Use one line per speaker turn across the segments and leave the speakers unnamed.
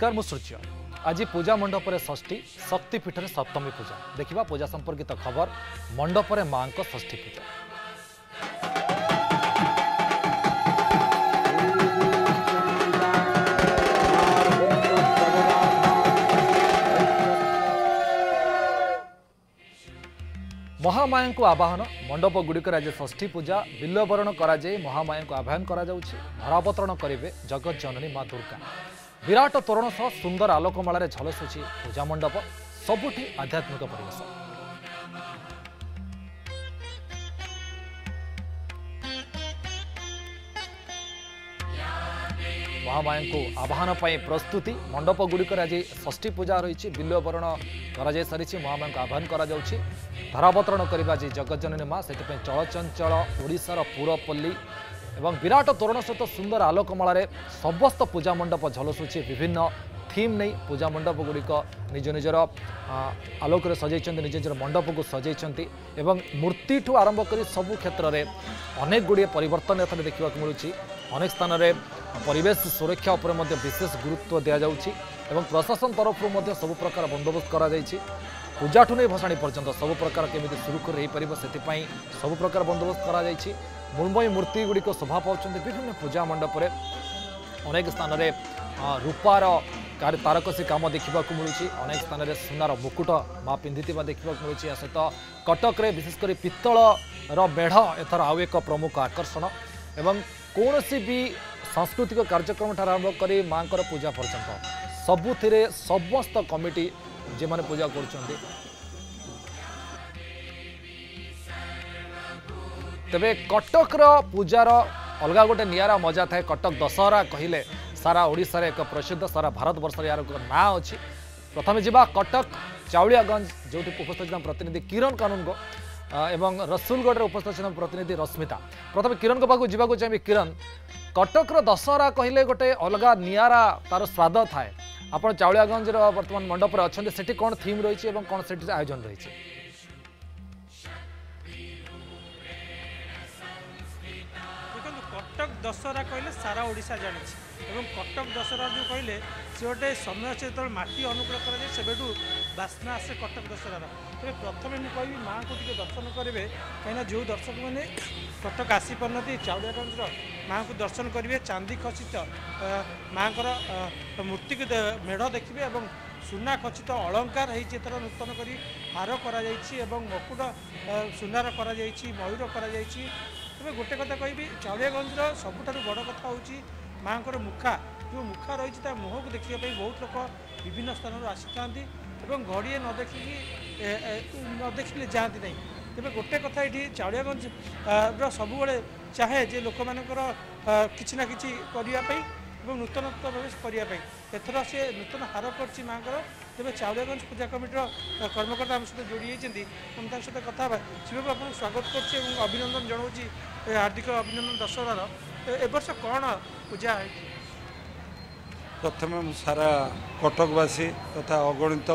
ନମସ୍କାର ମୁଁ ସୂର୍ଯ୍ୟ ଆଜି ପୂଜା ମଣ୍ଡପରେ ଷଷ୍ଠୀ ଶକ୍ତିପୀଠରେ ସପ୍ତମୀ ପୂଜା ଦେଖିବା ପୂଜା ସମ୍ପର୍କିତ ଖବର ମଣ୍ଡପରେ ମାଆଙ୍କ ଷଷ୍ଠୀ ପୂଜା ମହାମାୟାଙ୍କୁ ଆବାହନ ମଣ୍ଡପଗୁଡ଼ିକରେ ଆଜି ଷଷ୍ଠୀ ପୂଜା ବିଲ୍ୟବରଣ କରାଯାଇ ମହାମାୟାଙ୍କୁ ଆବାହନ କରାଯାଉଛି ଧରାବତରଣ କରିବେ ଜଗତ ଜନନୀ ମା ଦୁର୍ଗା ବିରାଟ ତୋରଣ ସହ ସୁନ୍ଦର ଆଲୋକମାଳାରେ ଝଲସୁଛି ପୂଜା ମଣ୍ଡପ ସବୁଠି ଆଧ୍ୟାତ୍ମିକ ପରିବେଶ ମହାମାୟାଙ୍କୁ ଆବାହନ ପାଇଁ ପ୍ରସ୍ତୁତି ମଣ୍ଡପଗୁଡ଼ିକରେ ଆଜି ଷଷ୍ଠୀ ପୂଜା ରହିଛି ବିଲ୍ୟବରଣ କରାଯାଇ ସାରିଛି ମହାମାୟାଙ୍କୁ ଆବାହନ କରାଯାଉଛି ଧାରାବତରଣ କରିବା ଆଜି ଜଗଜନନୀ ମା ସେଥିପାଇଁ ଚଳଚଞ୍ଚଳ ଓଡ଼ିଶାର ପୁରପଲ୍ଲୀ ଏବଂ ବିରାଟ ତୋରଣ ସହିତ ସୁନ୍ଦର ଆଲୋକମାଳାରେ ସମସ୍ତ ପୂଜା ମଣ୍ଡପ ଝଲସୁଛି ବିଭିନ୍ନ ଥିମ୍ ନେଇ ପୂଜା ମଣ୍ଡପଗୁଡ଼ିକ ନିଜ ନିଜର ଆଲୋକରେ ସଜେଇଛନ୍ତି ନିଜ ନିଜର ମଣ୍ଡପକୁ ସଜେଇଛନ୍ତି ଏବଂ ମୂର୍ତ୍ତିଠୁ ଆରମ୍ଭ କରି ସବୁ କ୍ଷେତ୍ରରେ ଅନେକ ଗୁଡ଼ିଏ ପରିବର୍ତ୍ତନ ଏଥର ଦେଖିବାକୁ ମିଳୁଛି ଅନେକ ସ୍ଥାନରେ ପରିବେଶ ସୁରକ୍ଷା ଉପରେ ମଧ୍ୟ ବିଶେଷ ଗୁରୁତ୍ୱ ଦିଆଯାଉଛି ଏବଂ ପ୍ରଶାସନ ତରଫରୁ ମଧ୍ୟ ସବୁ ପ୍ରକାର ବନ୍ଦୋବସ୍ତ କରାଯାଇଛି ପୂଜାଠୁ ନେଇ ଭସାଣି ପର୍ଯ୍ୟନ୍ତ ସବୁ ପ୍ରକାର କେମିତି ସୁରୁଖୁରୁ ହୋଇପାରିବ ସେଥିପାଇଁ ସବୁ ପ୍ରକାର ବନ୍ଦୋବସ୍ତ କରାଯାଇଛି ମୃଣ୍ମୟୀ ମୂର୍ତ୍ତି ଗୁଡ଼ିକ ଶୋଭା ପାଉଛନ୍ତି ବିଭିନ୍ନ ପୂଜା ମଣ୍ଡପରେ ଅନେକ ସ୍ଥାନରେ ରୂପାର ତାରକସୀ କାମ ଦେଖିବାକୁ ମିଳୁଛି ଅନେକ ସ୍ଥାନରେ ସୁନାର ମୁକୁଟ ମା ପିନ୍ଧିଥିବା ଦେଖିବାକୁ ମିଳୁଛି ଏହା ସହିତ କଟକରେ ବିଶେଷ କରି ପିତ୍ତଳର ମେଢ଼ ଏଥର ଆଉ ଏକ ପ୍ରମୁଖ ଆକର୍ଷଣ ଏବଂ କୌଣସି ବି ସାଂସ୍କୃତିକ କାର୍ଯ୍ୟକ୍ରମଠାରୁ ଆରମ୍ଭ କରି ମାଆଙ୍କର ପୂଜା ପର୍ଯ୍ୟନ୍ତ ସବୁଥିରେ ସମସ୍ତ କମିଟି ଯେଉଁମାନେ ପୂଜା କରୁଛନ୍ତି তবে কটকর পূজার অলগা গোটে নিয়ারা মজা থাকে কটক দশহরা কহিলে সারা ওড়শার এক প্রসিদ্ধ সারা ভারতবর্ষের ইয়ার না অছি প্রথমে যা কটক চাউলিয়াগঞ্জ যেটি উপস্থিত ছিলাম প্রতিনিধি কিরণ কানুনগ এবং রসুলগড়ের উপস্থিত ছিলাম প্রতিনিধি রশ্মিতা প্রথমে কিরণ পাখু যা চাইবি কিরণ কটকর দশহরা কহিলে গোটে অলগা নিয়ারা তার স্বাদ থাকে আপনার চাউলিয়াগঞ্জের বর্তমান মণ্ডপে অনেক সেটি কোণ থিম রয়েছে এবং কোণ
সেটি আয়োজন রয়েছে কটক দশহরা কহিলে সারা ওড়িশা জাଣିছে এবং কটক দশহরা যে কহিলে সে গোটে সময় সে যেতবে মাটি অনুকূল করা যায় সেবেঠু বাসনা আসে কটক দশহরার তবে প্রথমে মু কবি মাকে টিকি দর্শন করবে কিনা যে দর্শক মানে কটক আসিপার চাউলিয়াগঞ্জর মা দর্শন করবে চাঁদি খচিত মা মূর্তি মেঢ় দেখবে এবং সুনা খচিত অলঙ্কার এই চিত্র নূতন করে হার করা এবং মকুট সুনার করা ময়ূর করা ତେବେ ଗୋଟେ କଥା କହିବି ଚାଉଳିଆଗଞ୍ଜର ସବୁଠାରୁ ବଡ଼ କଥା ହେଉଛି ମାଆଙ୍କର ମୁଖା ଯେଉଁ ମୁଖା ରହିଛି ତା ମୁହଁକୁ ଦେଖିବା ପାଇଁ ବହୁତ ଲୋକ ବିଭିନ୍ନ ସ୍ଥାନରୁ ଆସିଥାନ୍ତି ଏବଂ ଘଡ଼ିଏ ନ ଦେଖିକି ନ ଦେଖିଲେ ଯାଆନ୍ତି ନାହିଁ ତେବେ ଗୋଟେ କଥା ଏଠି ଚାଉଳିଆଗଞ୍ଜର ସବୁବେଳେ ଚାହେଁ ଯେ ଲୋକମାନଙ୍କର କିଛି ନା କିଛି କରିବା ପାଇଁ এবং নূতনত্ব প্রবেশ করা এথর সে নূতন হার করছি মাঙ্কর তবে চাউলিয়াগঞ্জ পূজা কমিটির কর্মকর্তা আমার সাথে যোড়ি যাই আমি তার সাথে কথা হবা শিবু আপনার স্বাগত করছি এবং অভিনন্দন জনাওছি হার্দিক অভিনন্দন দশহরার এবর্ষ কণ পূজা
হয়েছে প্রথমে সারা কটকবাসী তথা অগণিত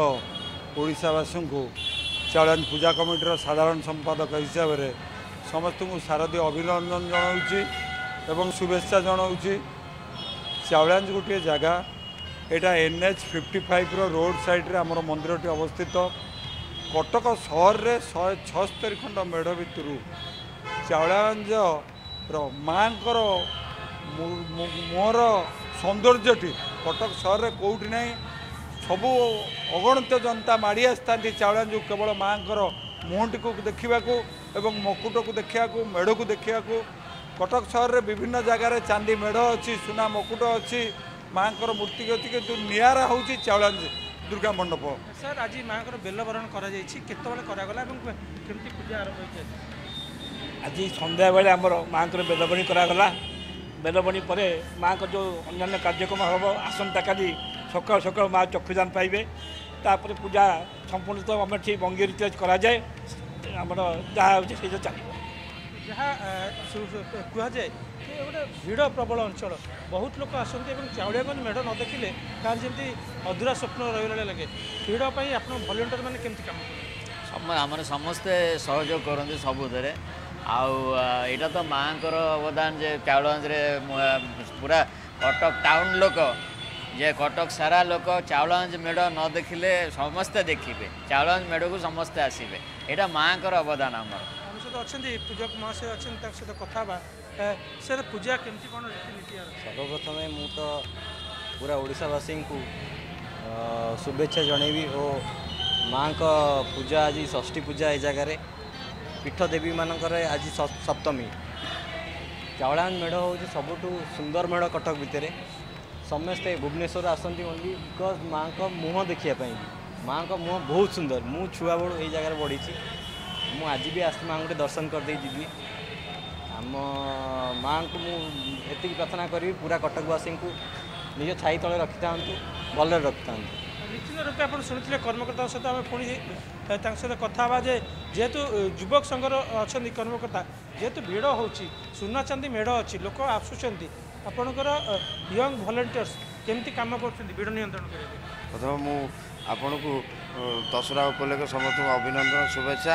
ওড়িশাবাসী চাউলিয়াগঞ্জ পূজা কমিটির সাধারণ সম্পাদক হিসাবে সমস্ত শারদীয় অভিনন্দন জনাওছি এবং শুভেচ্ছা জনাওছি ଚାଉଳାଞ୍ଜ ଗୋଟିଏ ଜାଗା ଏଇଟା ଏନ୍ ଏଚ୍ ଫିଫ୍ଟି ଫାଇଭ୍ର ରୋଡ଼୍ ସାଇଡ଼୍ରେ ଆମର ମନ୍ଦିରଟି ଅବସ୍ଥିତ କଟକ ସହରରେ ଶହେ ଛଅସ୍ତରୀ ଖଣ୍ଡ ମେଢ଼ ଭିତରୁ ଚାଉଳାଞ୍ଜର ମାଆଙ୍କର ମୁହଁର ସୌନ୍ଦର୍ଯ୍ୟଟି କଟକ ସହରରେ କେଉଁଠି ନାହିଁ ସବୁ ଅଗଣିତ ଜନତା ମାଡ଼ି ଆସିଥାନ୍ତି ଚାଉଳାଞ୍ଜକୁ କେବଳ ମାଆଙ୍କର ମୁହଁଟିକୁ ଦେଖିବାକୁ ଏବଂ ମକୁଟକୁ ଦେଖିବାକୁ ମେଢ଼କୁ ଦେଖିବାକୁ কটক সহরের বিভিন্ন জায়গায় চান্দি মেঢ অছি সুনা মকুট অছি মাঙ্কর মূর্তি অছি কিন্তু নিয়ারা হচ্ছে চ্যালেঞ্জ দুর্গা
মণ্ডপ স্যার আজ মাঙ্কর বেলবরণ করা যাই কেতবে করা গলা এবং কেমতি পূজা
আরম্ভ হয়েছে আজ সন্ধ্যাবেলে আমার মাঙ্কর বেলবরণী করা গলা বেলবণী পরে মাঙ্কর যে অন্যান্য কার্যক্রম হব আসন্তাকালি সকাল সকাল মা চক্ষুদান পাইবে তাপরে পূজা সম্পূর্ণত আমার সেই বঙ্গীয় রীতি করা যায় আমার যা
হচ্ছে সেটা চালিব ଯାହା କୁହାଯାଏ କି ଗୋଟେ ଭିଡ଼ ପ୍ରବଳ ଅଞ୍ଚଳ ବହୁତ ଲୋକ ଆସନ୍ତି ଏବଂ ଚାଉଳିଆଗଞ୍ଜ ମେଢ଼ ନ ଦେଖିଲେ ତାର ଯେମିତି ଅଧୁରା ସ୍ୱପ୍ନ ରହିଲା ଲାଗେ ଭିଡ଼ ପାଇଁ ଆପଣ ମାନେ କେମିତି କାମ କରନ୍ତି
ଆମର ସମସ୍ତେ ସହଯୋଗ କରନ୍ତି ସବୁଥିରେ ଆଉ ଏଇଟା ତ ମାଆଙ୍କର ଅବଦାନ ଯେ ଚାଉଳଗଞ୍ଜରେ ପୁରା କଟକ ଟାଉନ୍ ଲୋକ ଯେ କଟକ ସାରା ଲୋକ ଚାଉଳଗଞ୍ଜ ମେଢ଼ ନ ଦେଖିଲେ ସମସ୍ତେ ଦେଖିବେ ଚାଉଳଗଞ୍ଜ ମେଢ଼କୁ ସମସ୍ତେ ଆସିବେ ଏଇଟା ମାଆଙ୍କର ଅବଦାନ ଆମର
ଅଛନ୍ତି ପୂଜକ ମହାଶୟ ଅଛନ୍ତି ତାଙ୍କ ସହିତ କଥା ହେବା ସେ ପୂଜା କେମିତି କ'ଣ
ସର୍ବପ୍ରଥମେ ମୁଁ ତ ପୁରା ଓଡ଼ିଶାବାସୀଙ୍କୁ ଶୁଭେଚ୍ଛା ଜଣେଇବି ଓ ମାଆଙ୍କ ପୂଜା ଆଜି ଷଷ୍ଠୀ ପୂଜା ଏ ଜାଗାରେ ପୀଠ ଦେବୀମାନଙ୍କରେ ଆଜି ସପ୍ତମୀ ଚାଉଳାଙ୍ଗ ମେଢ଼ ହେଉଛି ସବୁଠୁ ସୁନ୍ଦର ମେଢ଼ କଟକ ଭିତରେ ସମସ୍ତେ ଭୁବନେଶ୍ୱର ଆସନ୍ତି ଓନ୍ଲି ବିକଜ୍ ମାଆଙ୍କ ମୁହଁ ଦେଖିବା ପାଇଁ ମାଆଙ୍କ ମୁହଁ ବହୁତ ସୁନ୍ଦର ମୁଁ ଛୁଆବେଳୁ ଏଇ ଜାଗାରେ ବଢ଼ିଛି ମୁଁ ଆଜି ବି ଆସି ମାଆଙ୍କୁ ଗୋଟେ ଦର୍ଶନ କରିଦେଇ ଯିବି ଆମ ମାଆଙ୍କୁ ମୁଁ ଏତିକି ପ୍ରାର୍ଥନା କରିବି ପୁରା କଟକବାସୀଙ୍କୁ ନିଜ ଛାଇ ତଳେ ରଖିଥାନ୍ତୁ ଭଲରେ ରଖିଥାନ୍ତୁ
ନିଶ୍ଚିତ ରୂପେ ଆପଣ ଶୁଣିଥିଲେ କର୍ମକର୍ତ୍ତାଙ୍କ ସହିତ ଆମେ ପୁଣି ତାଙ୍କ ସହିତ କଥା ହେବା ଯେ ଯେହେତୁ ଯୁବକ ସଂଘର ଅଛନ୍ତି କର୍ମକର୍ତ୍ତା ଯେହେତୁ ଭିଡ଼ ହେଉଛି ସୁନାଚାନ୍ଦି ମେଢ଼ ଅଛି ଲୋକ ଆସୁଛନ୍ତି ଆପଣଙ୍କର ୟଙ୍ଗ ଭଲେଣ୍ଟିୟର୍ସ କେମିତି କାମ କରୁଛନ୍ତି ଭିଡ଼ ନିୟନ୍ତ୍ରଣ କରିବା
ପ୍ରଥମେ ମୁଁ ଆପଣଙ୍କୁ ଦଶହରା ଉପଲକ୍ଷେ ସମସ୍ତଙ୍କୁ ଅଭିନନ୍ଦନ ଶୁଭେଚ୍ଛା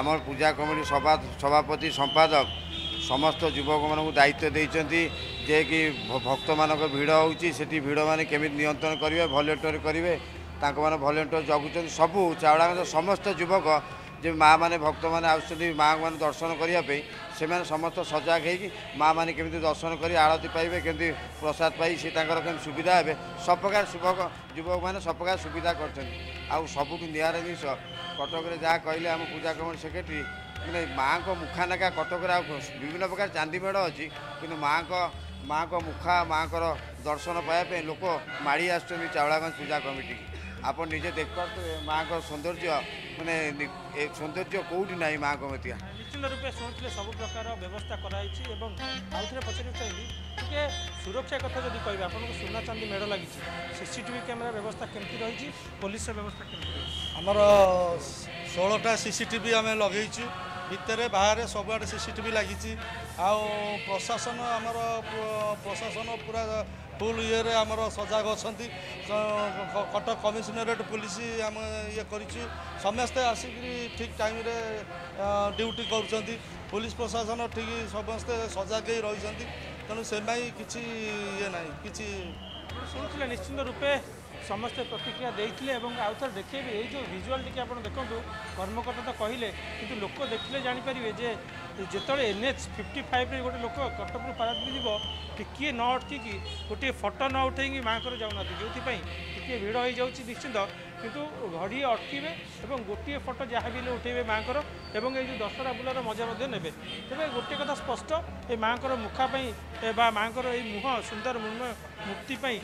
ଆମର ପୂଜା କମିଟି ସଭା ସଭାପତି ସମ୍ପାଦକ ସମସ୍ତ ଯୁବକମାନଙ୍କୁ ଦାୟିତ୍ୱ ଦେଇଛନ୍ତି ଯିଏକି ଭକ୍ତମାନଙ୍କ ଭିଡ଼ ହେଉଛି ସେଠି ଭିଡ଼ମାନେ କେମିତି ନିୟନ୍ତ୍ରଣ କରିବେ ଭଲ୍ୟୁଣ୍ଟିୟର କରିବେ ତାଙ୍କମାନେ ଭଲ୍ୟୁଣ୍ଟିୟର ଜଗୁଛନ୍ତି ସବୁ ଚାଉଳା ସମସ୍ତ ଯୁବକ ଯେ ମାଆ ମାନେ ଭକ୍ତମାନେ ଆସୁଛନ୍ତି ମାଆଙ୍କ ମାନେ ଦର୍ଶନ କରିବା ପାଇଁ ସେମାନେ ସମସ୍ତ ସଜାଗ ହେଇକି ମାଆ ମାନେ କେମିତି ଦର୍ଶନ କରି ଆଳତୀ ପାଇବେ କେମିତି ପ୍ରସାଦ ପାଇ ସେ ତାଙ୍କର କେମିତି ସୁବିଧା ହେବେ ସବୁପ୍ରକାର ଯୁବକ ଯୁବକମାନେ ସବୁପ୍ରକାର ସୁବିଧା କରିଛନ୍ତି ଆଉ ସବୁଠୁ ନିଆରା ଜିନିଷ କଟକରେ ଯାହା କହିଲେ ଆମ ପୂଜା କମଳ ସେକ୍ରେଟେରୀ ମାନେ ମାଆଙ୍କ ମୁଖା ନେଖା କଟକରେ ଆଉ ବିଭିନ୍ନ ପ୍ରକାର ଚାନ୍ଦି ମେଢ଼ ଅଛି କିନ୍ତୁ ମାଆଙ୍କ ମାଆଙ୍କ ମୁଖା ମାଆଙ୍କର ଦର୍ଶନ ପାଇବା ପାଇଁ ଲୋକ ମାଡ଼ି ଆସୁଛନ୍ତି ଚାଉଳାଗଞ୍ଜ ପୂଜା କମିଟିକୁ ଆପଣ ନିଜେ ଦେଖିପାରୁଥିବେ ମାଆଙ୍କ ସୌନ୍ଦର୍ଯ୍ୟ ମାନେ ଏ ସୌନ୍ଦର୍ଯ୍ୟ କେଉଁଠି ନାହିଁ ମାଆଙ୍କ ମତିଆ
ନିଶ୍ଚିନ୍ତ ରୂପେ ଶୁଣୁଥିଲେ ସବୁ ପ୍ରକାର ବ୍ୟବସ୍ଥା କରାଯାଇଛି ଏବଂ ଆଉଥରେ ପଚାରିବାକୁ ଚାହିଁବି ଟିକେ ସୁରକ୍ଷା କଥା ଯଦି କହିବେ ଆପଣଙ୍କୁ ସୁନା ଚାନ୍ଦି ମେଡ଼ ଲାଗିଛି ସିସିଟିଭି କ୍ୟାମେରା ବ୍ୟବସ୍ଥା କେମିତି ରହିଛି ପୋଲିସର ବ୍ୟବସ୍ଥା କେମିତି
ଆମର ଷୋହଳଟା ସିସିଟିଭି ଆମେ ଲଗେଇଛୁ ଭିତରେ ବାହାରେ ସବୁଆଡ଼େ ସିସିଟିଭି ଲାଗିଛି ଆଉ ପ୍ରଶାସନ ଆମର ପ୍ରଶାସନ ପୁରା ଫୁଲ ଇଏରେ ଆମର ସଜାଗ ଅଛନ୍ତି କଟକ କମିଶନରେଟ୍ ପୋଲିସ ଆମେ ଇଏ କରିଛୁ ସମସ୍ତେ ଆସିକିରି ଠିକ୍ ଟାଇମ୍ରେ ଡ୍ୟୁଟି କରୁଛନ୍ତି ପୋଲିସ ପ୍ରଶାସନ ଠିକ୍ ସମସ୍ତେ ସଜାଗ ହେଇ ରହିଛନ୍ତି ତେଣୁ ସେ ପାଇଁ କିଛି ଇଏ ନାହିଁ କିଛି
ଶୁଣୁଥିଲେ ନିଶ୍ଚିନ୍ତ ରୂପେ ସମସ୍ତେ ପ୍ରତିକ୍ରିୟା ଦେଇଥିଲେ ଏବଂ ଆଉ ଥରେ ଦେଖେଇବେ ଏଇ ଯେଉଁ ଭିଜୁଆଲ୍ ଟିକେ ଆପଣ ଦେଖନ୍ତୁ କର୍ମକର୍ତ୍ତା ତ କହିଲେ କିନ୍ତୁ ଲୋକ ଦେଖିଲେ ଜାଣିପାରିବେ ଯେ ଯେତେବେଳେ ଏନ୍ ଏଚ୍ ଫିଫ୍ଟି ଫାଇଭ୍ରେ ଗୋଟେ ଲୋକ କଟକରୁ ପାରାଦ୍ୱୀପ ଯିବ ଟିକିଏ ନ ଅଟକିକି ଗୋଟିଏ ଫଟୋ ନ ଉଠେଇକି ମାଆଙ୍କର ଯାଉନାହାନ୍ତି ଯେଉଁଥିପାଇଁ ଟିକିଏ ଭିଡ଼ ହୋଇଯାଉଛି ନିଶ୍ଚିନ୍ତ କିନ୍ତୁ ଘଡ଼ି ଅଟକିବେ ଏବଂ ଗୋଟିଏ ଫଟୋ ଯାହା ବି ହେଲେ ଉଠାଇବେ ମାଆଙ୍କର ଏବଂ ଏଇ ଯେଉଁ ଦଶହରା ବୁଲାର ମଜା ମଧ୍ୟ ନେବେ ତେବେ ଗୋଟିଏ କଥା ସ୍ପଷ୍ଟ ଏ ମାଆଙ୍କର ମୁଖା ପାଇଁ ବା ମାଆଙ୍କର ଏଇ ମୁହଁ ସୁନ୍ଦର ମୁହଁ ମୁକ୍ତି ପାଇଁ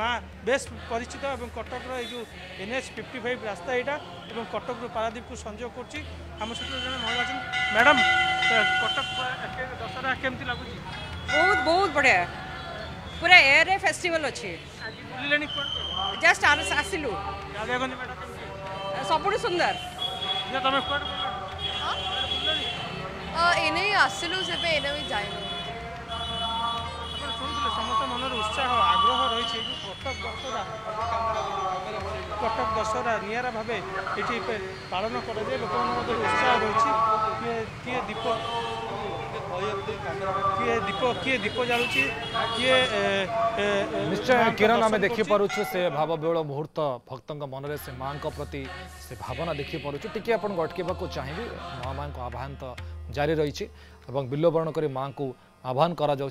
ମା ବେଶ୍ ପରିଚିତ ଏବଂ କଟକର ଏଇ ଯେଉଁ ଏନ୍ଏଚ୍ ଫିଫ୍ଟି ଫାଇଭ୍ ରାସ୍ତା ଏଇଟା ଏବଂ କଟକରୁ ପାରାଦ୍ୱୀପକୁ ସଂଯୋଗ କରୁଛି ଆମ ସହିତ ଜଣେ ମହିଳା ଅଛନ୍ତି ମ୍ୟାଡ଼ାମ୍ କଟକ ଦଶହରା କେମିତି ଲାଗୁଛି
ବହୁତ ବହୁତ ବଢ଼ିଆ ପୁରା ଏୟାରରେ ଫେଷ୍ଟିଭାଲ ଅଛି
ବୁଲିଲେଣି
ଜଷ୍ଟ ଆସିଲୁ ସବୁଠୁ ସୁନ୍ଦର
ତମେ
ଏନେ ହିଁ ଆସିଲୁ ସେବେ ଏନେ ବି ଯାଇନୁ
ସମସ୍ତ ମନରେ ଉତ୍ସାହ ଆଗ୍ରହ ରହିଛି କଟକ ଦଶହରା କଟକ ଦଶହରା ନିଆରା ଭାବେ ଏଠି ପାଳନ କରାଯାଏ ଲୋକମାନଙ୍କ ମଧ୍ୟରେ ଉତ୍ସାହ ରହିଛି କିଏ କିଏ ଦୀପ निश्चय
किरण
आम
देखी पारे
से भाव
बहुत मुहूर्त भक्त मन से माँ प्रति से भावना देखी पारे टी आपके चाहिए माँ माँ को आह्वान तो जारी रही बिलवरण कर माँ को आह्वान कर